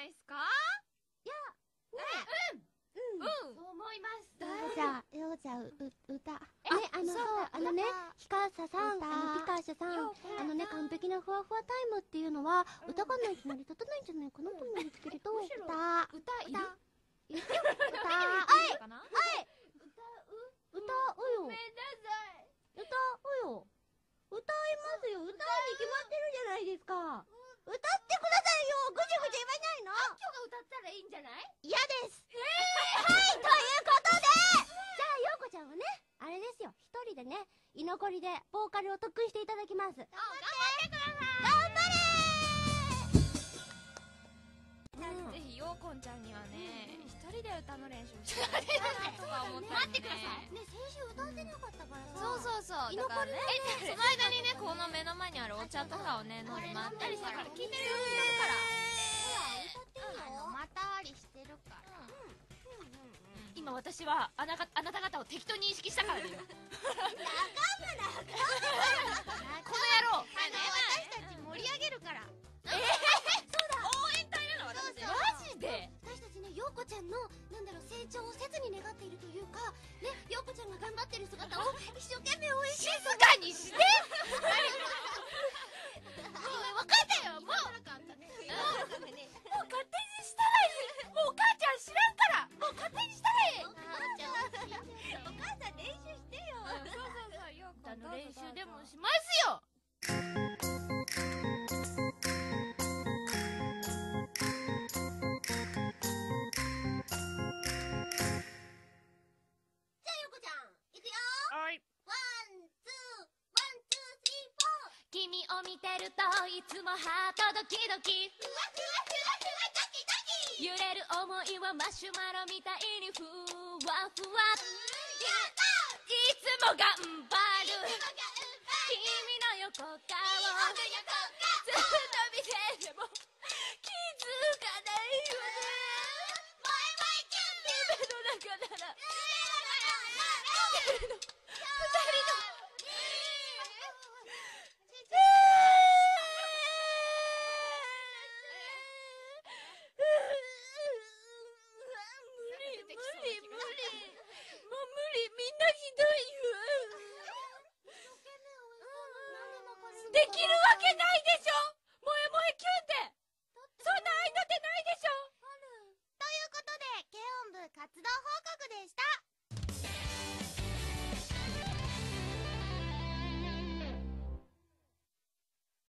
ないですか？いや、ね、うん、うん、うん、そう思います。じゃあ、ようちゃん、歌。え、ね、あの、あのね、ヒカーさん、あの、ピカーシャさん、あのね、完璧なふわふわタイムっていうのは、歌がないと成り立たないんじゃないかなと思うんですけれど、歌、歌、歌、歌、歌歌、歌、歌、歌、歌、歌う、歌うよ。歌、歌、歌、歌、歌、歌。いいんじゃない？嫌です。はい、ということで、じゃあ、ようこちゃんはね、あれですよ、一人でね、居残りでボーカルを特訓していただきます。頑張ってください。頑張れ。ぜひようこんちゃんにはね一人で歌の練習してもらいたいなとか思って待ってくださいね、先週歌ってなかったからさ。そうそうそう。居だからね。その間にねこの目の前にあるお茶とかをね飲んで待ったりしたから。聞いてるよ歌ってるよ。またありしてるから。今私はあながあなた方を敵と認識したからだよこの野郎。あの私たち盛り上げるから。応援隊なの私マジで？私たちね、ようこちゃんの、なんだろう、成長を切に願っているというか、ね、ようこちゃんが頑張ってる姿を一生懸命を見てるといつもハートドキドキふわふわふわふわドキドキ揺れる想いはマシュマロみたいにふわふわ。いつも頑張る。君の横顔。ずっと見てても気づかないよねが前々キュン夢の中なら二人の無理無理無理もう無理みんなひどいわできるわけないでしょ！萌え萌えキュンって！そんな愛の手ないでしょ！ということで軽音部活動報告でした。